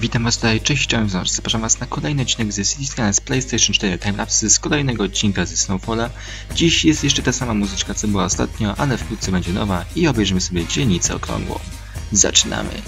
Witam was tutaj, cześć, cześć, zapraszam was na kolejny odcinek ze City z PlayStation 4 Timelapse z kolejnego odcinka ze Snowfalla. Dziś jest jeszcze ta sama muzyczka co była ostatnio, ale wkrótce będzie nowa i obejrzymy sobie dzielnicę okrągłą. Zaczynamy!